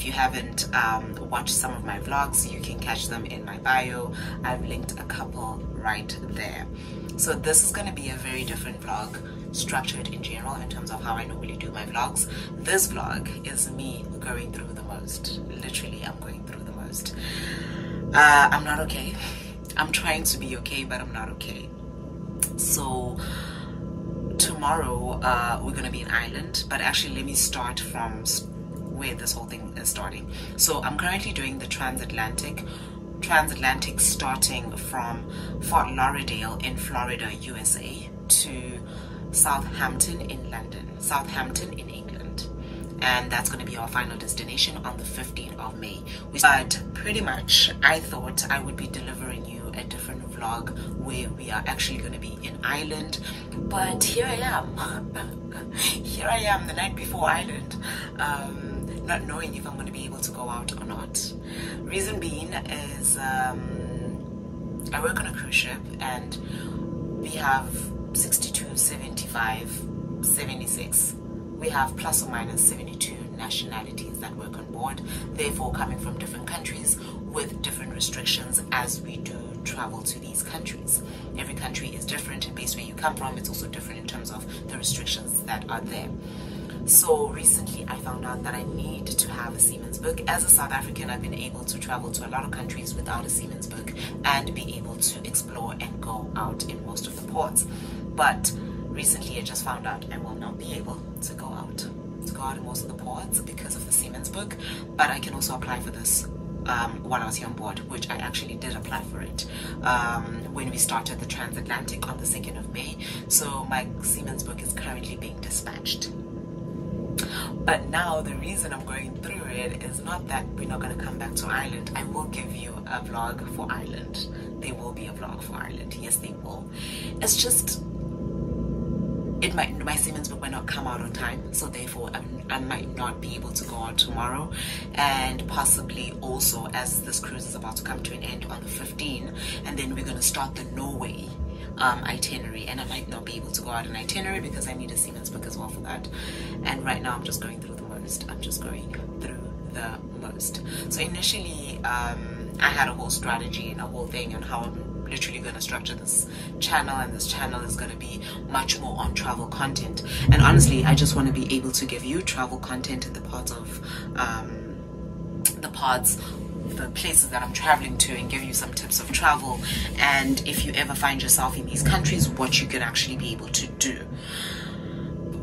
If you haven't um, watched some of my vlogs, you can catch them in my bio. I've linked a couple right there. So this is going to be a very different vlog structured in general in terms of how I normally do my vlogs. This vlog is me going through the most. Literally, I'm going through the most. Uh, I'm not okay. I'm trying to be okay, but I'm not okay. So tomorrow uh, we're gonna be in Ireland, but actually let me start from where this whole thing is starting. So I'm currently doing the transatlantic transatlantic starting from Fort Lauderdale in Florida, USA to Southampton in London, Southampton in England. And that's going to be our final destination on the 15th of May. But pretty much, I thought I would be delivering you a different vlog where we are actually going to be in Ireland. But here I am. here I am the night before Ireland. Um, not knowing if I'm going to be able to go out or not. Reason being is um, I work on a cruise ship and we have 62, 75, 76. We have plus or minus 72 nationalities that work on board, therefore coming from different countries with different restrictions as we do travel to these countries. Every country is different and based where you come from, it's also different in terms of the restrictions that are there. So recently I found out that I need to have a seaman's book. As a South African, I've been able to travel to a lot of countries without a seaman's book and be able to explore and go out in most of the ports. But recently I just found out I will not be able to go out to go out in most of the ports because of the seaman's book. But I can also apply for this um, while I was here on board, which I actually did apply for it um, when we started the transatlantic on the 2nd of May. So my seaman's book is currently being dispatched. But now the reason I'm going through it is not that we're not going to come back to Ireland. I will give you a vlog for Ireland. There will be a vlog for Ireland. Yes, they will. It's just it might my seaman's book might not come out on time, so therefore I'm, i might not be able to go out tomorrow, and possibly also as this cruise is about to come to an end on the 15th, and then we're gonna start the Norway um, itinerary and I might not be able to go out an itinerary because I need a seaman's book as well for that. And right now I'm just going through the most. I'm just going through the most. So initially um, I had a whole strategy and a whole thing on how I'm literally going to structure this channel and this channel is going to be much more on travel content. And honestly I just want to be able to give you travel content in the parts of um, the parts the places that I'm traveling to and give you some tips of travel. And if you ever find yourself in these countries what you can actually be able to do.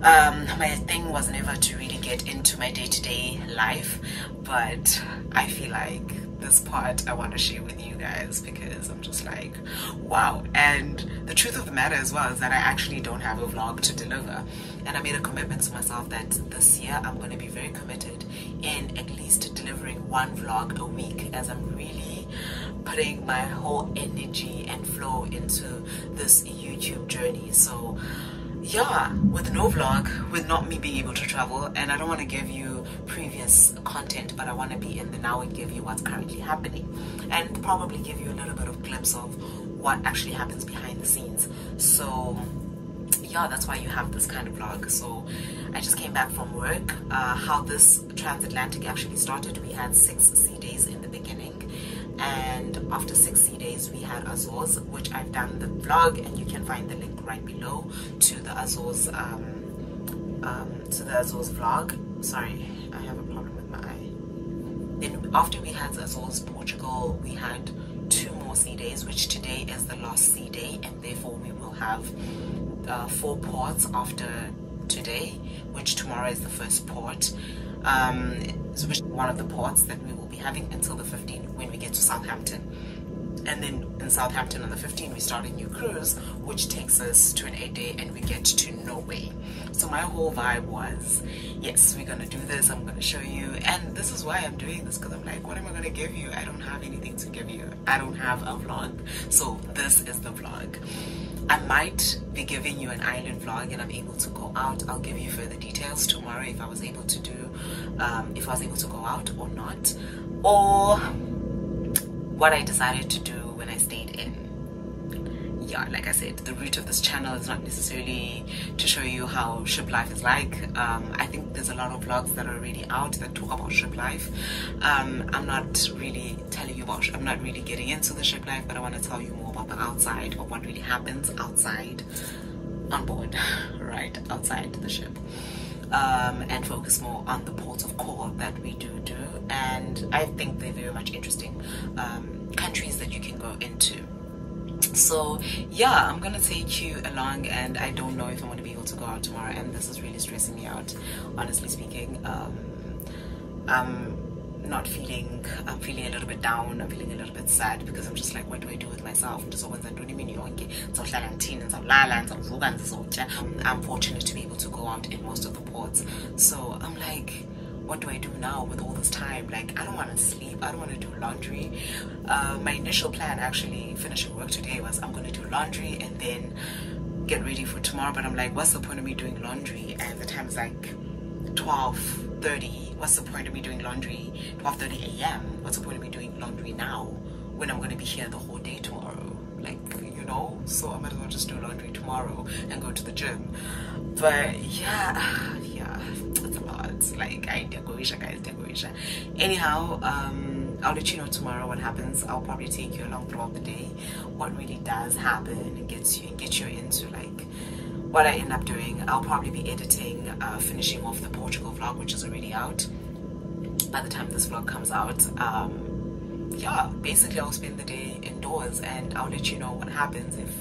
Um, my thing was never to really get into my day-to-day -day life but I feel like this part I want to share with you guys because I'm just like wow. And the truth of the matter as well is that I actually don't have a vlog to deliver. And I made a commitment to myself that this year I'm going to be very committed in at least delivering one vlog a week as I'm really putting my whole energy and flow into this YouTube journey. So yeah with no vlog with not me being able to travel and I don't want to give you previous content but I want to be in the now and give you what's currently happening and probably give you a little bit of glimpse of what actually happens behind the scenes. So yeah that's why you have this kind of vlog so I just came back from work. Uh, how this transatlantic actually started we had six sea days in the beginning. And after six sea days we had Azores which I've done the vlog and you can find the link right below to the Azores um, um, to the Azores vlog. Sorry I have a problem with my eye. Then after we had Azores Portugal we had two more sea days which today is the last sea day and therefore we will have uh, four ports after today, which tomorrow is the first port. Um, which one of the ports that we will be having until the 15th when we get to Southampton. And then in Southampton on the 15th, we start a new cruise, which takes us to an eight day and we get to Norway. So my whole vibe was, yes, we're gonna do this, I'm gonna show you. And this is why I'm doing this, because I'm like, what am I gonna give you? I don't have anything to give you. I don't have a vlog. So this is the vlog I might be giving you an island vlog and I'm able to go out. I'll give you further details tomorrow if I was able to do, um, if I was able to go out or not. Or what I decided to do yeah, like I said, the root of this channel is not necessarily to show you how ship life is like. Um, I think there's a lot of vlogs that are already out that talk about ship life. Um, I'm not really telling you about, I'm not really getting into the ship life, but I want to tell you more about the outside of what really happens outside on board, right? Outside the ship. Um, and focus more on the ports of call that we do do. And I think they're very much interesting um, countries that you can go into so yeah i'm gonna take you along and i don't know if i'm gonna be able to go out tomorrow and this is really stressing me out honestly speaking. Um i'm not feeling i'm feeling a little bit down i'm feeling a little bit sad because i'm just like what do i do with myself? I'm fortunate to be able to go out in most of the ports. So i'm like what do I do now with all this time? Like, I don't want to sleep. I don't want to do laundry. Uh, my initial plan, actually, finishing work today, was I'm going to do laundry and then get ready for tomorrow. But I'm like, what's the point of me doing laundry? And the time is like 12:30. What's the point of me doing laundry 12:30 a.m.? What's the point of me doing laundry now when I'm going to be here the whole So I might as well just do laundry tomorrow and go to the gym. But yeah, yeah it's a lot. like I decoration guys decoration anyhow um I'll let you know tomorrow what happens. I'll probably take you along throughout the day. What really does happen and gets you get you into like what I end up doing. I'll probably be editing uh, finishing off the Portugal vlog which is already out. By the time this vlog comes out um yeah basically I'll spend the day indoors and I'll let you know what happens if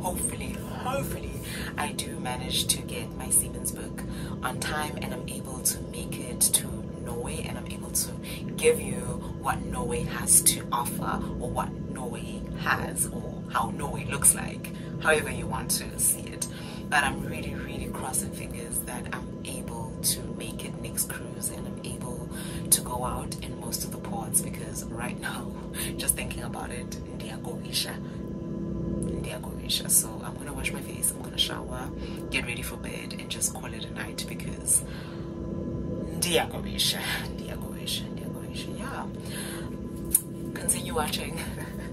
hopefully hopefully I do manage to get my seaman's book on time and I'm able to make it to Norway and I'm able to give you what Norway has to offer or what Norway has or how Norway looks like, however you want to see it. But I'm really, really crossing fingers that I'm able to make it next cruise and I'm able to go out in most of the ports because right now, just thinking about it, Ndiagorisha so I'm gonna wash my face, I'm gonna shower, get ready for bed, and just call it a night because Diagorisha, Diagorisha, Diagorisha, yeah. Continue watching.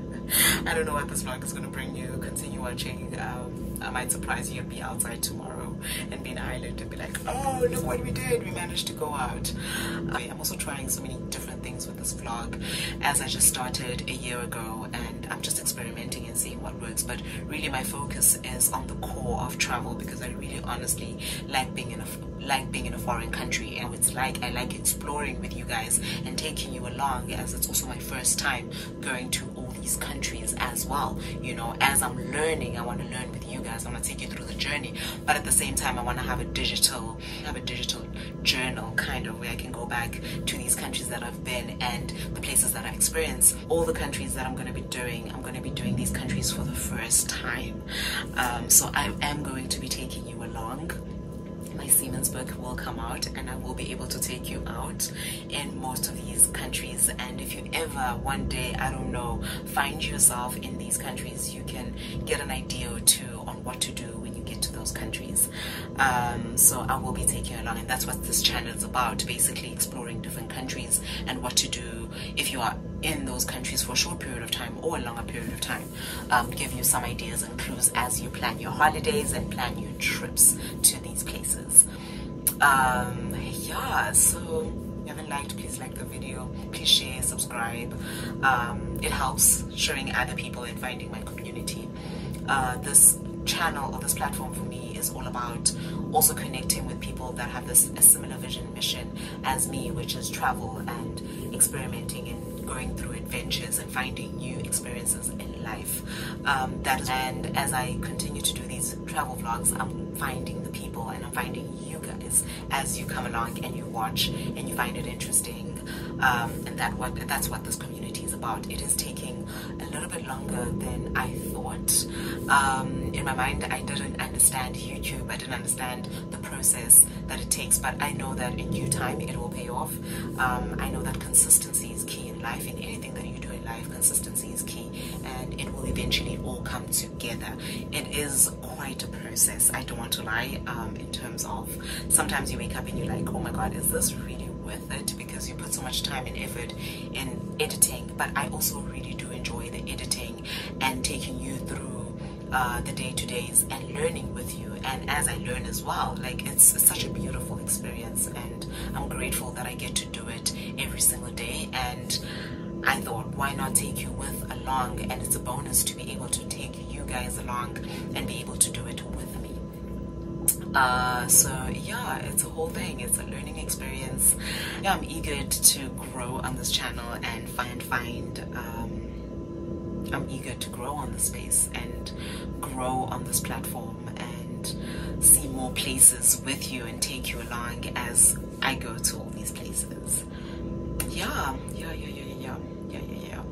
I don't know what this vlog is gonna bring you. Continue watching. Um, I might surprise you and be outside tomorrow and be in Ireland and be like, oh, look what we did. We managed to go out. I'm also trying so many different things with this vlog as I just started a year ago and I'm just experimenting and seeing what works. But really my focus is on the core of travel because I really honestly like being in a like being in a foreign country and it's like I like exploring with you guys and taking you along as it's also my first time going to all these countries as well you know as I'm learning I want to learn with you guys I want to take you through the journey but at the same time I want to have a digital have a digital journal kind of where I can go back to these countries that I've been and the places that I've experienced all the countries that I'm going to be doing I'm going to be doing these countries for the first time. Um, so I am going to be taking you along. My seaman's book will come out and I will be able to take you out in most of these countries. And if you ever one day I don't know find yourself in these countries you can get an idea or two on what to do get to those countries. Um, so I will be taking along and that's what this channel is about basically exploring different countries and what to do if you are in those countries for a short period of time or a longer period of time. Um, give you some ideas and clues as you plan your holidays and plan your trips to these places. Um, yeah so if you haven't liked please like the video. Please share subscribe. Um, it helps showing other people and finding my community. Uh, this channel or this platform for me is all about also connecting with people that have this a similar vision mission as me which is travel and experimenting and going through adventures and finding new experiences in life. Um, that and as I continue to do these travel vlogs, I'm finding the people and I'm finding you guys as you come along and you watch and you find it interesting. Um, and that what that's what this community is about. It is taking little bit longer than I thought. Um, in my mind, I didn't understand YouTube. I didn't understand the process that it takes, but I know that in due time it will pay off. Um, I know that consistency is key in life in anything that you do in life, consistency is key and it will eventually all come together. It is quite a process, I don't want to lie, um, in terms of sometimes you wake up and you're like, oh my god, is this really worth it? Because you put so much time and effort in editing, but I also the editing and taking you through uh, the day to days and learning with you. And as I learn as well, like it's, such a beautiful experience, and I'm grateful that I get to do it every single day. And I thought, why not take you with along? And it's a bonus to be able to take you guys along and be able to do it with me. Uh, so yeah, it's a whole thing. It's a learning experience. Yeah, I'm eager to grow on this channel and find find. Um, I'm eager to grow on the space and grow on this platform and see more places with you and take you along as I go to all these places. Yeah, yeah, yeah, yeah, yeah, yeah, yeah, yeah.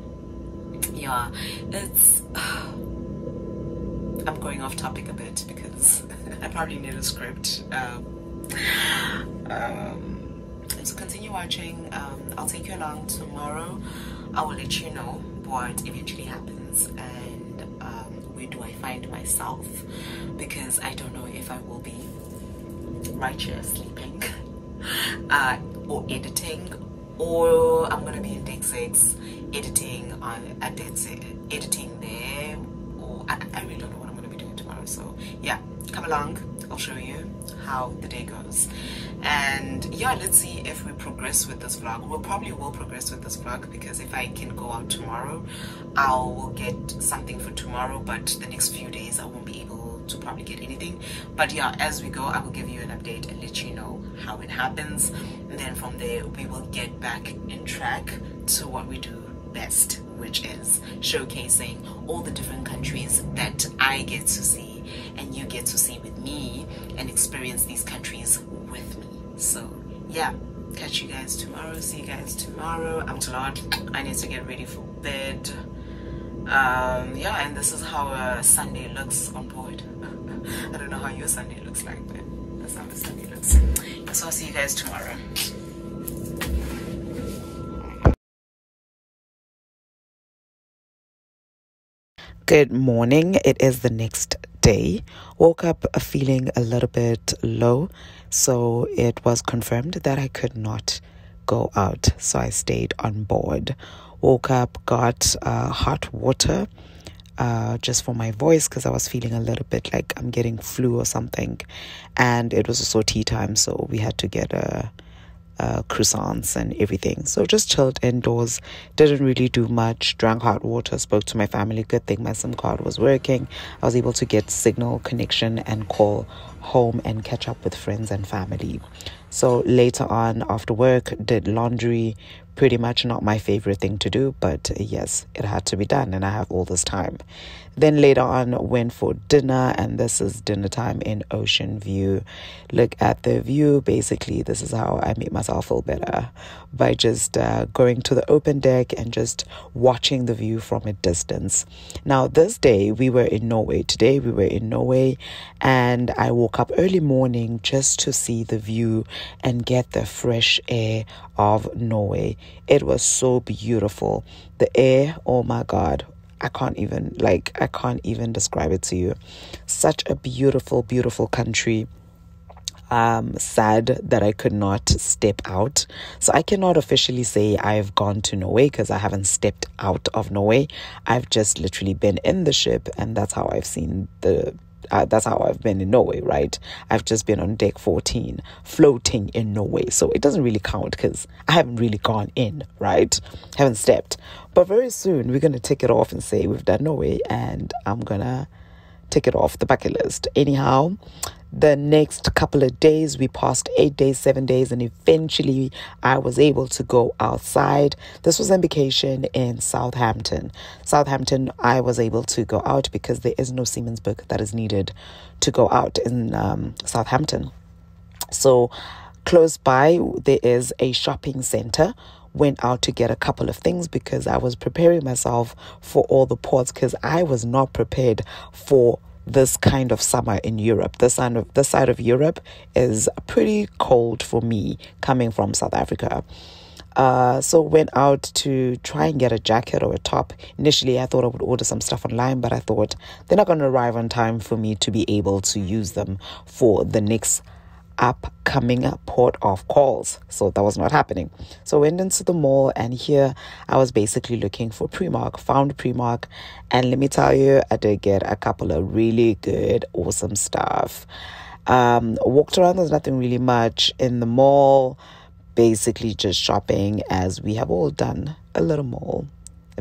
Yeah, it's. I'm going off topic a bit because I probably need a script. Um, um, so continue watching. Um, I'll take you along tomorrow. I will let you know what eventually happens and um, where do I find myself? Because I don't know if I will be right here sleeping uh, or editing or I'm gonna be in Deck 6 editing on at Deck editing there or I, I really don't know what I'm gonna be doing tomorrow. So yeah come along. I'll show you how the day goes. And yeah let's see if we progress with this vlog. We'll probably will progress with this vlog because if I can go out tomorrow I will get something for tomorrow but the next few days I won't be able to probably get anything. But yeah as we go I will give you an update and let you know how it happens. And then from there we will get back in track to what we do best which is showcasing all the different countries that I get to see and you get to see with me and experience these countries with me. So yeah catch you guys tomorrow. See you guys tomorrow. I'm tired i need to get ready for bed. Um yeah and this is how a sunday looks on board. I don't know how your sunday looks like but that's how the sunday looks. So i'll see you guys tomorrow. Good morning. It is the next day. Woke up feeling a little bit low, so it was confirmed that I could not go out. So I stayed on board. Woke up, got uh, hot water. Uh, just for my voice because I was feeling a little bit like I'm getting flu or something, and it was also tea time, so we had to get a uh, croissants and everything. So just chilled indoors, didn't really do much, drank hot water, spoke to my family. Good thing my SIM card was working. I was able to get signal connection and call home and catch up with friends and family. So later on, after work, did laundry. Pretty much not my favorite thing to do, but yes, it had to be done, and I have all this time. Then later on, went for dinner, and this is dinner time in Ocean View. Look at the view. Basically, this is how I make myself feel better by just uh, going to the open deck and just watching the view from a distance. Now, this day we were in Norway. Today we were in Norway, and I woke up early morning just to see the view and get the fresh air of Norway. It was so beautiful. The air, oh my God, I can't even like I can't even describe it to you. Such a beautiful, beautiful country. Um, sad that I could not step out. So I cannot officially say I've gone to Norway because I haven't stepped out of Norway. I've just literally been in the ship, and that's how I've seen the uh, that's how I've been in Norway, right? I've just been on deck 14, floating in Norway. So it doesn't really count because I haven't really gone in, right? Haven't stepped. But very soon we're going to take it off and say we've done Norway and I'm going to tick it off the bucket list. Anyhow, the next couple of days we passed eight days seven days and eventually i was able to go outside. This was on vacation in southampton. Southampton i was able to go out because there is no seaman's book that is needed to go out in um, southampton. So close by there is a shopping center went out to get a couple of things because i was preparing myself for all the ports because i was not prepared for this kind of summer in Europe. This side of this side of Europe is pretty cold for me coming from South Africa. Uh, so went out to try and get a jacket or a top. Initially, I thought I would order some stuff online, but I thought they're not going to arrive on time for me to be able to use them for the next upcoming port of calls. So that was not happening. So went into the mall and here I was basically looking for Primark, found Primark, and let me tell you, I did get a couple of really good, awesome stuff. Um, walked around, there's nothing really much in the mall, basically just shopping as we have all done a little mall.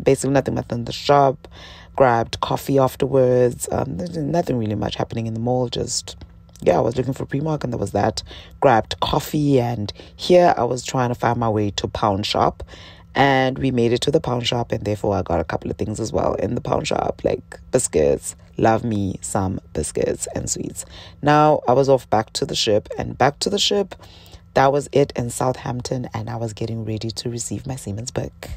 Basically, nothing much in the shop. Grabbed coffee afterwards. Um, there's nothing really much happening in the mall, just yeah, I was looking for Primark and there was that. Grabbed coffee and here I was trying to find my way to Pound Shop. And we made it to the pound shop, and therefore I got a couple of things as well in the pound shop, like biscuits. Love me some biscuits and sweets. Now I was off back to the ship, and back to the ship, that was it in Southampton, and I was getting ready to receive my seaman's book.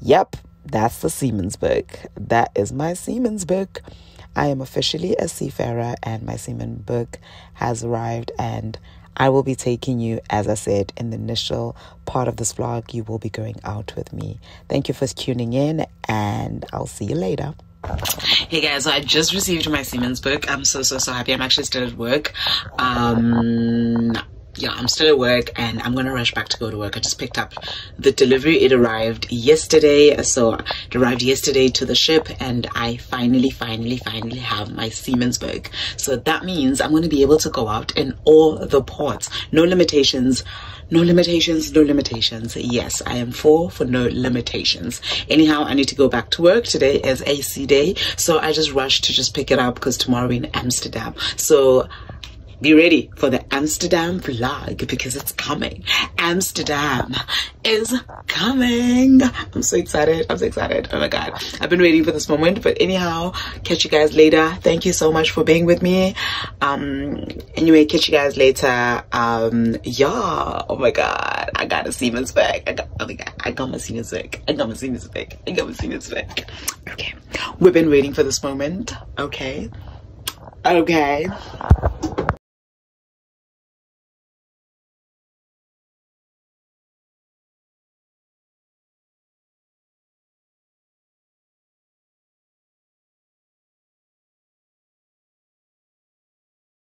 Yep, that's the seaman's book. That is my seaman's book. I am officially a seafarer and my seaman book has arrived and I will be taking you, as I said in the initial part of this vlog, you will be going out with me. Thank you for tuning in and I'll see you later. Hey guys, so I just received my seaman's book. I'm so, so, so happy. I'm actually still at work. Um, yeah, I'm still at work and I'm gonna rush back to go to work. I just picked up the delivery. It arrived yesterday. So it arrived yesterday to the ship and I finally, finally, finally have my seaman's book. So that means I'm gonna be able to go out in all the ports. No limitations. No limitations, no limitations. Yes, I am for for no limitations. Anyhow, I need to go back to work. Today is AC day. So I just rushed to just pick it up because tomorrow we're in Amsterdam. So be ready for the Amsterdam vlog because it's coming. Amsterdam is coming. I'm so excited. I'm so excited. Oh my God. I've been waiting for this moment. But anyhow, catch you guys later. Thank you so much for being with me. Um, anyway, catch you guys later. Um, yeah. Oh my God. I got a Siemens bag. I got, oh my God. I got my Siemens bag. I got my Siemens bag. I got my Siemens bag. Okay. We've been waiting for this moment. Okay. Okay.